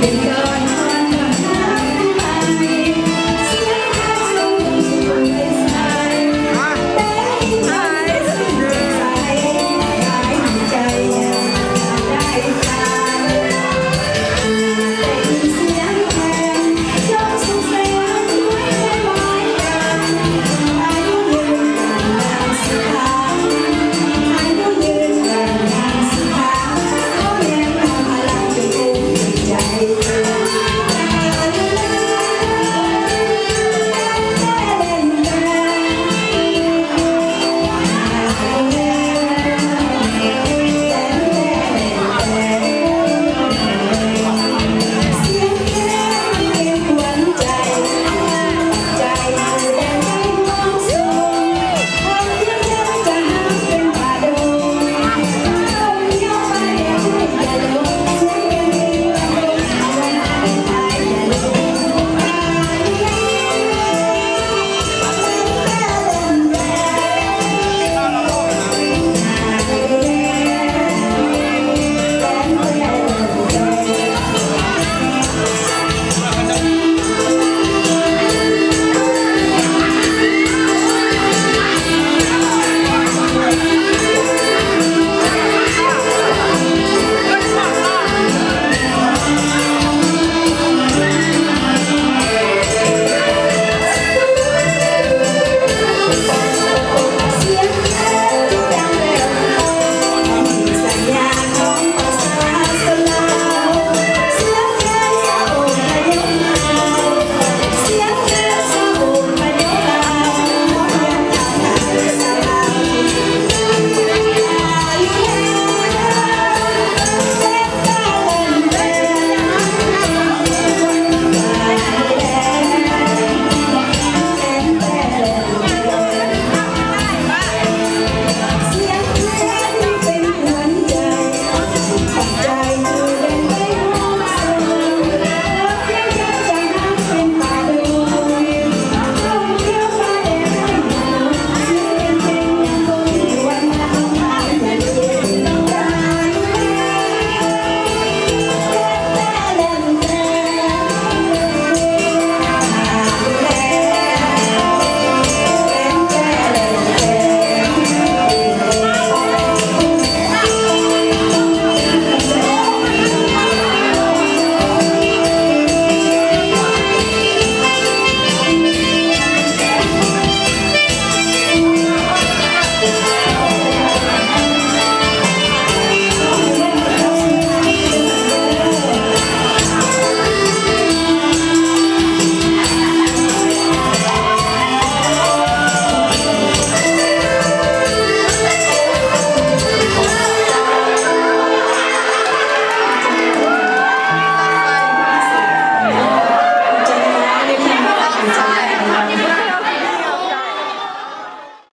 You.